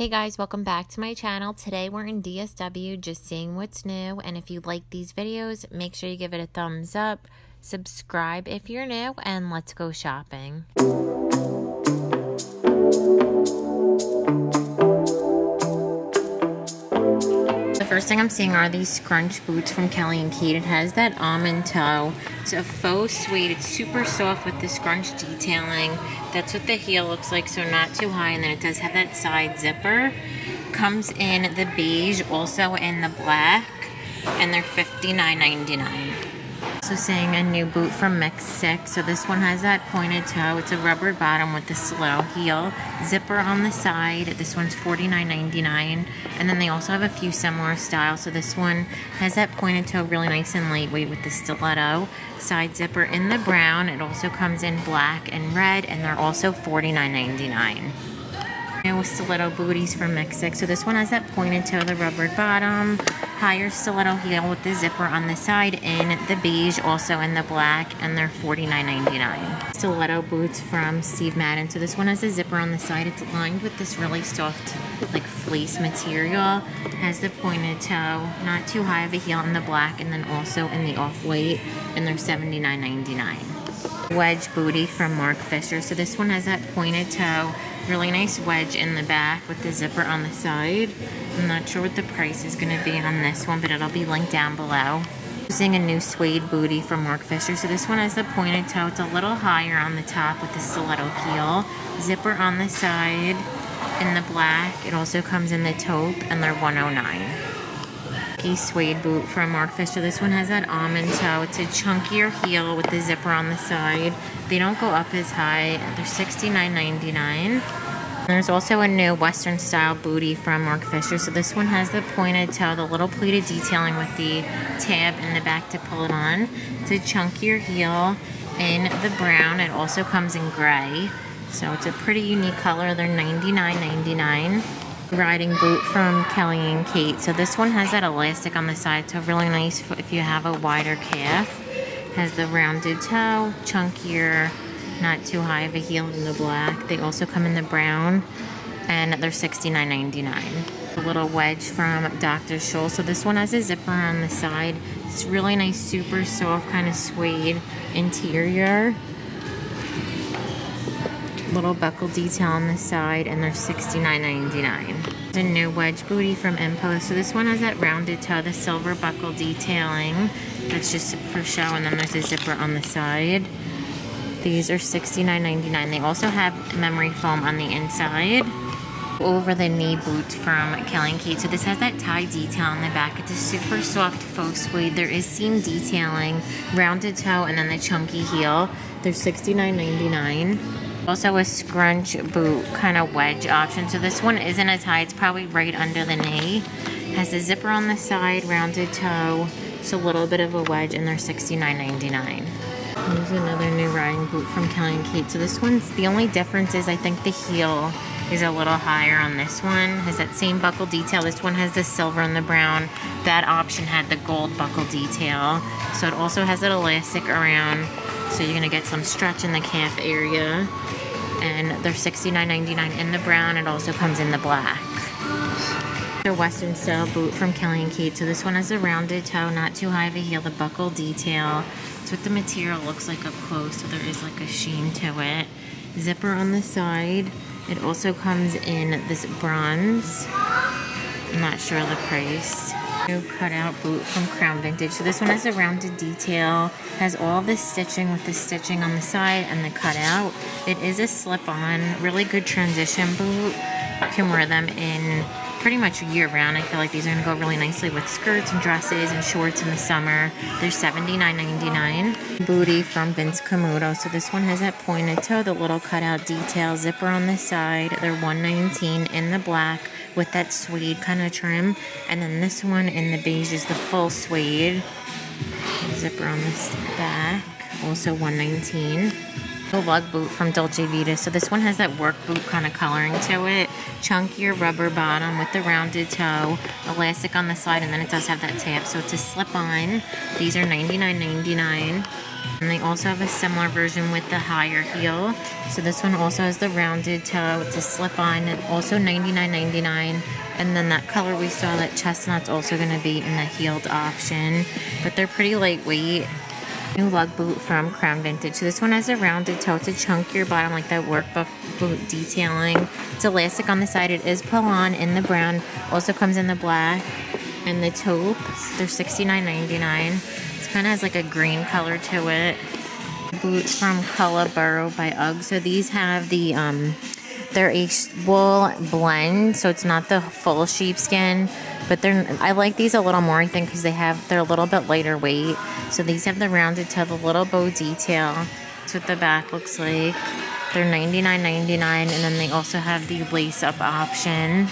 Hey guys, welcome back to my channel. Today we're in DSW just seeing what's new and if you like these videos, make sure you give it a thumbs up, subscribe if you're new, and let's go shopping. First thing I'm seeing are these scrunch boots from Kelly and Kate. It has that almond toe. It's a faux suede. It's super soft with the scrunch detailing. That's what the heel looks like, so not too high. And then it does have that side zipper. Comes in the beige, also in the black. And they're $59.99 also seeing a new boot from Mix 6. So this one has that pointed toe. It's a rubber bottom with the slow heel. Zipper on the side. This one's $49.99. And then they also have a few similar styles. So this one has that pointed toe really nice and lightweight with the stiletto. Side zipper in the brown. It also comes in black and red. And they're also $49.99. New stiletto booties from Mix 6. So this one has that pointed toe, the rubber bottom higher stiletto heel with the zipper on the side in the beige, also in the black, and they're $49.99. Stiletto boots from Steve Madden. So this one has a zipper on the side. It's lined with this really soft, like fleece material. Has the pointed toe, not too high of a heel in the black, and then also in the off-white, and they're $79.99. Wedge booty from Marc Fisher. So this one has that pointed toe, really nice wedge in the back with the zipper on the side. I'm not sure what the price is going to be on this one, but it'll be linked down below. Using a new suede booty from Marc Fisher. So this one has the pointed toe. It's a little higher on the top with the stiletto heel. Zipper on the side in the black. It also comes in the taupe and they're 109 suede boot from Marc Fisher. This one has that almond toe. It's a chunkier heel with the zipper on the side. They don't go up as high. They're $69.99. There's also a new Western style booty from Marc Fisher. So this one has the pointed toe, the little pleated detailing with the tab in the back to pull it on. It's a chunkier heel in the brown. It also comes in gray. So it's a pretty unique color. They're $99.99. Riding boot from Kelly and Kate. So this one has that elastic on the side. So really nice if you have a wider calf. Has the rounded toe, chunkier not too high of a heel in the black. They also come in the brown and they're $69.99. A little wedge from Dr. Scholl. So this one has a zipper on the side. It's really nice, super soft, kind of suede interior. Little buckle detail on the side and they're $69.99. A new wedge booty from Impo. So this one has that rounded toe, the silver buckle detailing. That's just for show and then there's a zipper on the side. These are $69.99. They also have memory foam on the inside. Over the knee boot from Kelly and Kate. So this has that tie detail on the back. It's a super soft faux suede. There is seam detailing, rounded toe, and then the chunky heel. They're $69.99. Also a scrunch boot kind of wedge option. So this one isn't as high. It's probably right under the knee. Has a zipper on the side, rounded toe. It's a little bit of a wedge, and they're $69.99. Here's another new riding boot from Kelly and Kate. So this one's, the only difference is I think the heel is a little higher on this one. Has that same buckle detail. This one has the silver and the brown. That option had the gold buckle detail. So it also has that elastic around. So you're gonna get some stretch in the calf area. And they're $69.99 in the brown. It also comes in the black. A Western style boot from Kelly and Kate. So this one has a rounded toe, not too high of a heel, the buckle detail. It's what the material looks like up close, so there is like a sheen to it. Zipper on the side. It also comes in this bronze. I'm not sure the price. New cutout boot from Crown Vintage. So this one has a rounded detail, has all the stitching with the stitching on the side and the cutout. It is a slip-on, really good transition boot. You can wear them in pretty much year round. I feel like these are going to go really nicely with skirts and dresses and shorts in the summer. They're $79.99. Booty from Vince Camuto. So this one has that pointed toe, the little cutout detail, zipper on the side. They're 119 in the black with that suede kind of trim. And then this one in the beige is the full suede. Zipper on the back, also 119 the lug boot from Dolce Vita. So this one has that work boot kind of coloring to it. Chunkier rubber bottom with the rounded toe, elastic on the side, and then it does have that tab. So it's a slip-on. These are $99.99. And they also have a similar version with the higher heel. So this one also has the rounded toe. It's a slip-on, also $99.99. And then that color we saw, that chestnut's also going to be in the heeled option. But they're pretty lightweight. New lug boot from Crown Vintage. So this one has a rounded toe. It's a chunkier bottom, like that work boot detailing. It's elastic on the side. It is pull-on in the brown. Also comes in the black and the taupe. They're $69.99 kind of has like a green color to it. Boots from Burrow by UGG. So these have the, um, they're a wool blend, so it's not the full sheepskin. But they're, I like these a little more, I think, because they have, they're a little bit lighter weight. So these have the rounded toe, the little bow detail. That's what the back looks like. They're $99.99, and then they also have the lace up option.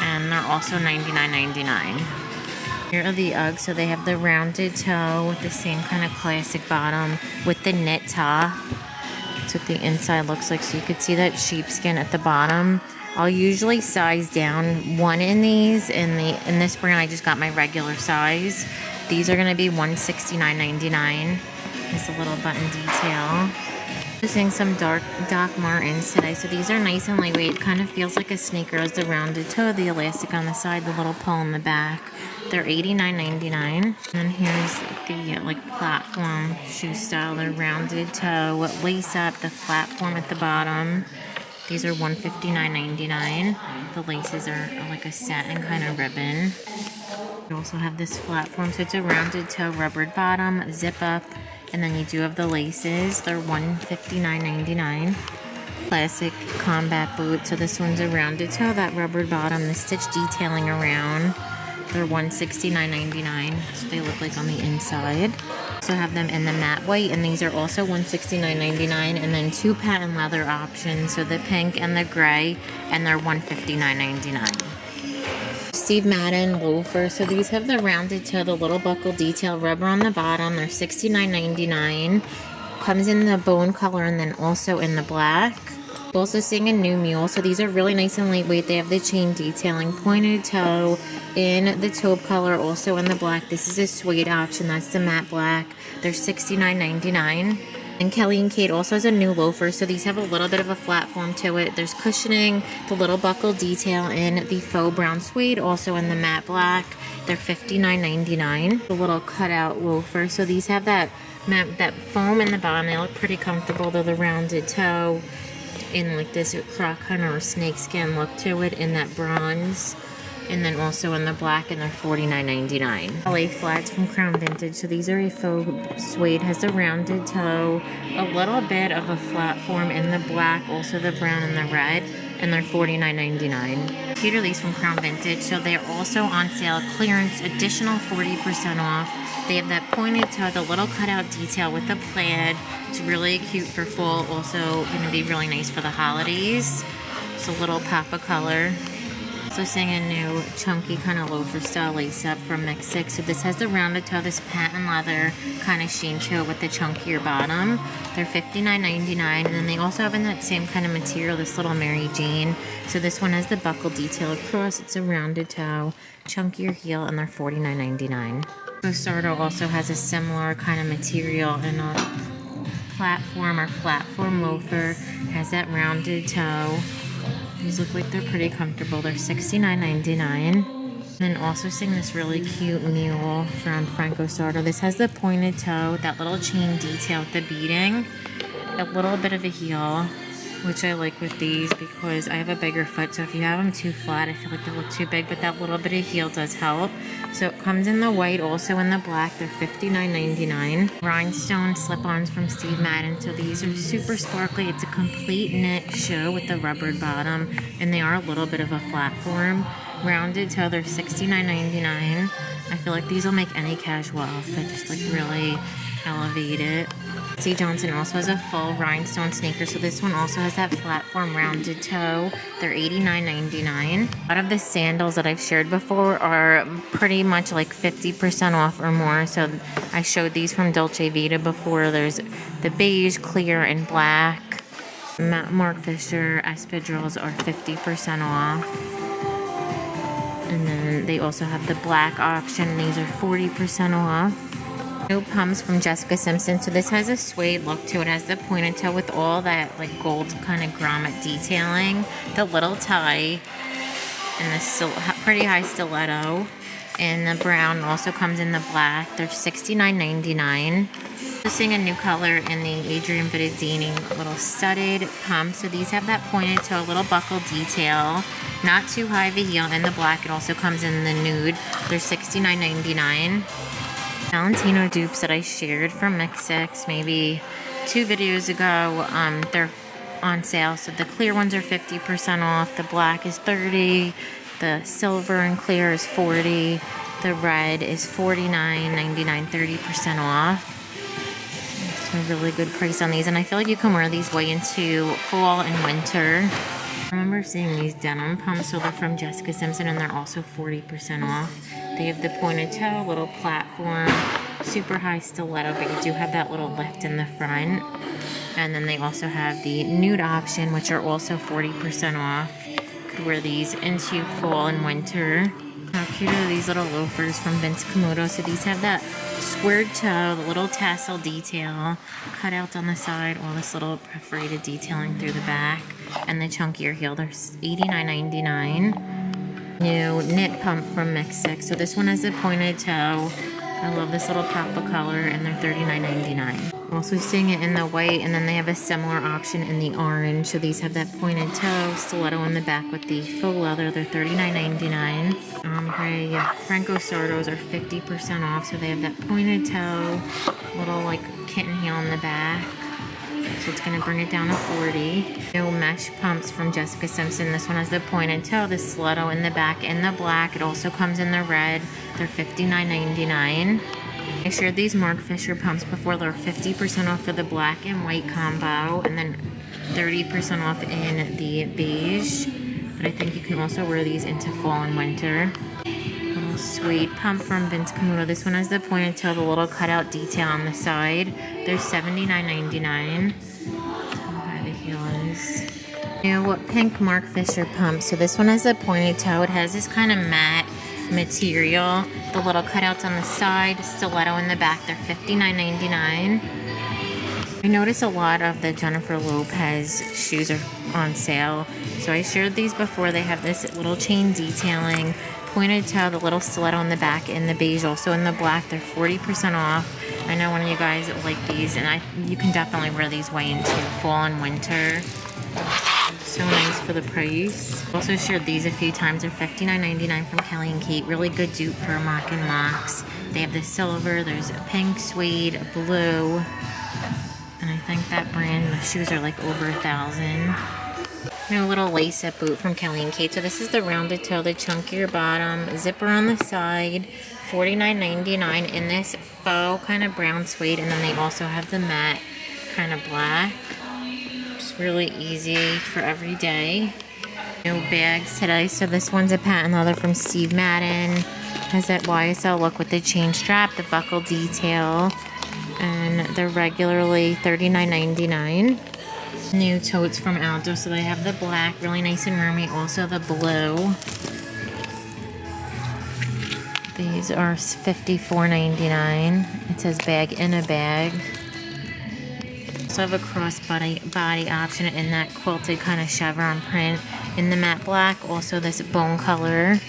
And they're also $99.99. Here are the Uggs. So they have the rounded toe with the same kind of classic bottom with the knit top. That's what the inside looks like. So you could see that sheepskin at the bottom. I'll usually size down one in these. In the in this brand, I just got my regular size. These are going to be $169.99. Just a little button detail. Using some dark Doc Martens today. So these are nice and lightweight. Kind of feels like a sneaker as the rounded toe, the elastic on the side, the little pull in the back. They're $89.99. And then here's the uh, like platform shoe style. They're rounded toe, lace up, the platform at the bottom. These are $159.99. The laces are uh, like a satin kind of ribbon. You also have this platform, so it's a rounded toe rubbered bottom, zip up, and then you do have the laces. They're $159.99. Classic combat boot. So this one's a rounded toe, that rubber bottom, the stitch detailing around. They're $169.99. So they look like on the inside. So have them in the matte white, and these are also $169.99. And then two patent leather options. So the pink and the gray, and they're $159.99. Steve Madden loafer. So these have the rounded toe, the little buckle detail, rubber on the bottom. They're $69.99. Comes in the bone color and then also in the black. We're Also seeing a new mule. So these are really nice and lightweight. They have the chain detailing, pointed toe in the taupe color, also in the black. This is a suede option. That's the matte black. They're $69.99. And Kelly and Kate also has a new loafer, so these have a little bit of a flat form to it. There's cushioning, the little buckle detail in the faux brown suede, also in the matte black. They're $59.99. The little cutout loafer, so these have that that foam in the bottom. They look pretty comfortable. They're the rounded toe in like this croc hunter or snakeskin look to it in that bronze and then also in the black and they're $49.99. LA flats from Crown Vintage. So these are a faux suede, has a rounded toe, a little bit of a flat form in the black, also the brown and the red, and they're $49.99. Peter Lee's from Crown Vintage. So they're also on sale, clearance, additional 40% off. They have that pointed toe, the little cutout detail with the plaid. It's really cute for fall, also to be really nice for the holidays. It's a little pop of color also seeing a new chunky kind of loafer style lace up from Mix 6. So this has the rounded toe, this patent leather kind of sheen to it with the chunkier bottom. They're $59.99 and then they also have in that same kind of material this little Mary Jane. So this one has the buckle detail across. It's a rounded toe, chunkier heel and they're $49.99. Sarto also has a similar kind of material and a platform or platform loafer. Has that rounded toe these look like they're pretty comfortable. They're $69.99. And also seeing this really cute mule from Franco Sarto. This has the pointed toe, that little chain detail with the beading, a little bit of a heel, which I like with these because I have a bigger foot. So if you have them too flat, I feel like they look too big, but that little bit of heel does help. So it comes in the white, also in the black. They're $59.99. Rhinestone slip-ons from Steve Madden. So these are super sparkly. It's a complete knit shoe with the rubbered bottom, and they are a little bit of a flat form. Rounded toe, they're $69.99. I feel like these will make any casual outfit just like really elevate it. C. Johnson also has a full rhinestone sneaker, so this one also has that platform rounded toe. They're $89.99. A lot of the sandals that I've shared before are pretty much like 50% off or more. So I showed these from Dolce Vita before. There's the beige, clear, and black. Marc Fisher espadrilles are 50% off. And then they also have the black option. These are 40% off. New pumps from Jessica Simpson. So this has a suede look to it. it. has the pointed toe with all that like gold kind of grommet detailing. The little tie and the pretty high stiletto. And the brown also comes in the black. They're $69.99. Seeing a new color in the Adrienne Vittadini little studded pump. So these have that pointed toe, a little buckle detail. Not too high of a heel. And the black, it also comes in the nude. They're $69.99. Valentino dupes that I shared from Mix maybe two videos ago. Um, they're on sale. So the clear ones are 50% off. The black is 30 The silver and clear is 40 The red is $49.99, 30% off It's a really good price on these. And I feel like you can wear these way into fall and winter. I remember seeing these denim pumps, so they're from Jessica Simpson, and they're also 40% off. They have the pointed toe, little platform, super high stiletto, but you do have that little lift in the front. And then they also have the nude option, which are also 40% off. Could wear these into fall and winter. How cute are these little loafers from Vince Camuto? So these have that squared toe, the little tassel detail, cutouts on the side, all this little perforated detailing through the back, and the chunkier heel. They're $89.99. New knit pump from Mix 6. So this one has a pointed toe. I love this little pop of color, and they're $39.99 also seeing it in the white, and then they have a similar option in the orange. So these have that pointed toe, stiletto in the back with the faux leather. They're $39.99. Ombre Franco Sartos are 50% off, so they have that pointed toe, little like kitten heel in the back. So it's going to bring it down to 40. New mesh pumps from Jessica Simpson. This one has the pointed toe, the stiletto in the back, in the black. It also comes in the red. They're $59.99. I shared these Marc Fisher pumps before. They're 50% off for the black and white combo and then 30% off in the beige. But I think you can also wear these into fall and winter. Little suede pump from Vince Camuto. This one has the pointed toe, the little cutout detail on the side. They're $79.99. is. New pink Marc Fisher pump. So this one has a pointed toe. It has this kind of matte material. The little cutouts on the side, stiletto in the back, they're $59.99. I notice a lot of the Jennifer Lopez shoes are on sale. So I shared these before. They have this little chain detailing, pointed toe, the little stiletto in the back, and the beige. Also in the black, they're 40% off. I know one of you guys like these, and I you can definitely wear these way into fall and winter. So nice for the price. Also shared these a few times. They're $59.99 from Kelly and Kate. Really good dupe for Mock and Mocs. They have the silver, there's a pink, suede, a blue. And I think that brand, the shoes are like over a thousand. And a little lace-up boot from Kelly and Kate. So this is the rounded toe, the chunkier bottom, zipper on the side, $49.99 in this faux kind of brown suede. And then they also have the matte kind of black really easy for every day. No bags today. So this one's a patent leather from Steve Madden. Has that YSL look with the chain strap, the buckle detail. And they're regularly $39.99. New totes from Aldo. So they have the black, really nice and roomy. Also the blue. These are $54.99. It says bag in a bag also have a crossbody body option in that quilted kind of chevron print in the matte black. Also this bone color.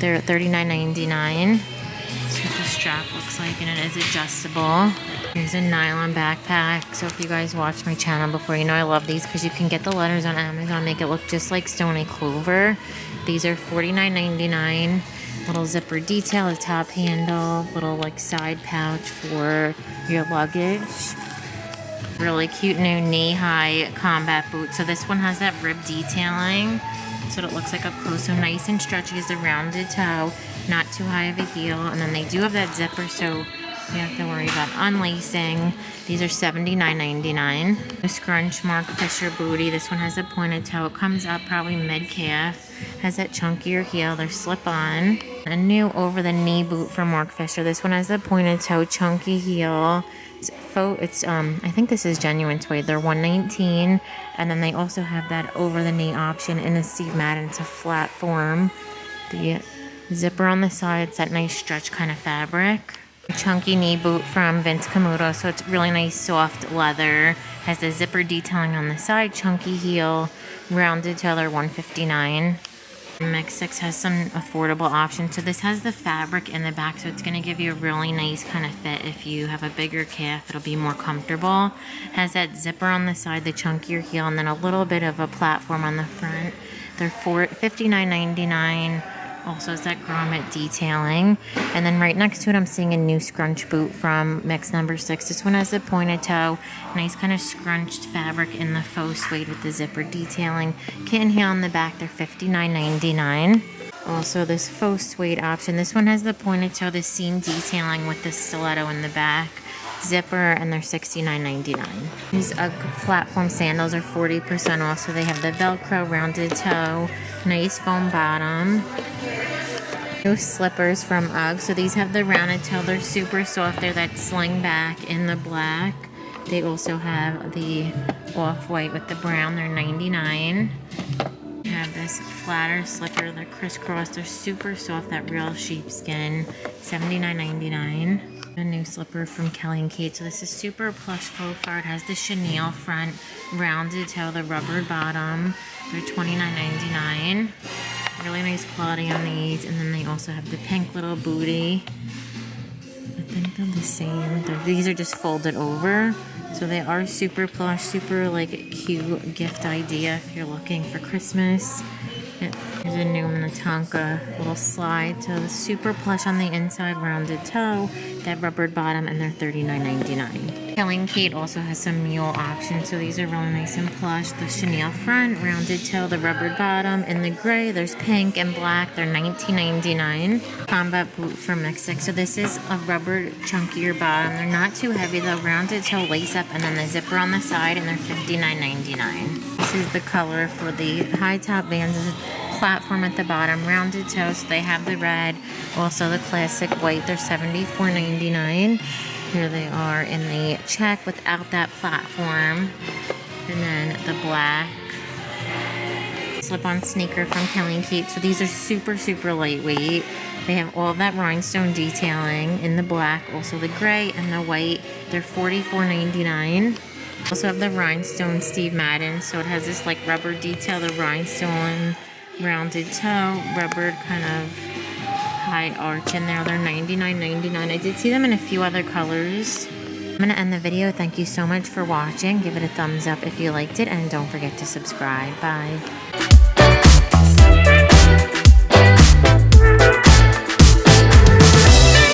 They're $39.99. That's what the strap looks like and it is adjustable. Here's a nylon backpack. So if you guys watched my channel before, you know I love these because you can get the letters on Amazon, make it look just like Stoney Clover. These are $49.99. Little zipper detail, a top handle, little like side pouch for your luggage really cute new knee-high combat boot. So this one has that rib detailing. So it looks like up close. So nice and stretchy as a rounded toe. Not too high of a heel. And then they do have that zipper. So You have to worry about unlacing. These are $79.99. The Scrunch Marc Fisher booty. This one has a pointed toe. It comes up probably mid-calf. Has that chunkier heel. They're slip-on. A new over-the-knee boot from Marc Fisher. This one has a pointed toe, chunky heel. It's, faux, it's um, I think this is genuine suede. They're 119 And then they also have that over-the-knee option in a Steve Madden. It's a flat form. The zipper on the side. It's that nice stretch kind of fabric chunky knee boot from Vince Camuto. So it's really nice soft leather. Has the zipper detailing on the side, chunky heel, rounded tailor 159. Mix 6 has some affordable options. So this has the fabric in the back, so it's going to give you a really nice kind of fit. If you have a bigger calf, it'll be more comfortable. Has that zipper on the side, the chunkier heel, and then a little bit of a platform on the front. They're $59.99 also is that grommet detailing. And then right next to it, I'm seeing a new scrunch boot from Mix number six. This one has a pointed toe, nice kind of scrunched fabric in the faux suede with the zipper detailing. Kitten heel on the back, they're $59.99. Also, this faux suede option. This one has the pointed toe, the seam detailing with the stiletto in the back zipper and they're $69.99. These UGG platform sandals are 40% off, so they have the Velcro rounded toe, nice foam bottom. New slippers from UGG. So these have the rounded toe. They're super soft. They're that sling back in the black. They also have the off-white with the brown. They're 99 have this flatter slipper. They're crisscross. They're super soft. That real sheepskin. $79.99. A new slipper from Kelly and Kate. So this is super plush faux fur. It has the chenille front, rounded toe, the rubber bottom. They're $29.99. Really nice quality on these. And then they also have the pink little booty. I think they're the same. They're, these are just folded over. So they are super plush, super like cute gift idea if you're looking for Christmas. Here's a new Minnetonka little slide. So super plush on the inside, rounded toe, that rubbered bottom, and they're $39.99. Kelly Kate also has some mule options. So these are really nice and plush. The chenille front, rounded toe, the rubbered bottom, in the gray. There's pink and black. They're $19.99. Combat boot from Mix 6. So this is a rubber chunkier bottom. They're not too heavy though. Rounded toe lace up, and then the zipper on the side, and they're $59.99. This is the color for the high top Vans platform at the bottom, rounded toe, so they have the red, also the classic white, they're $74.99. Here they are in the check without that platform. And then the black slip-on sneaker from Kelly & Kate. So these are super, super lightweight. They have all that rhinestone detailing in the black, also the gray and the white. They're $44.99. Also have the rhinestone Steve Madden, so it has this like rubber detail, the rhinestone rounded toe, rubber kind of high arch in there. They're $99.99. I did see them in a few other colors. I'm going to end the video. Thank you so much for watching. Give it a thumbs up if you liked it, and don't forget to subscribe. Bye.